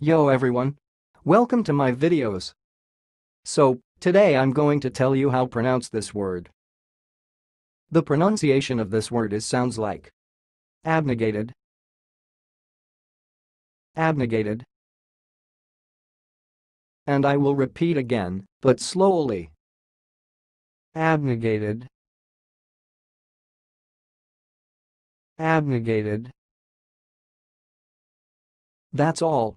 Yo everyone! Welcome to my videos. So, today I'm going to tell you how pronounce this word. The pronunciation of this word is sounds like abnegated, abnegated, and I will repeat again, but slowly. Abnegated, abnegated. That's all,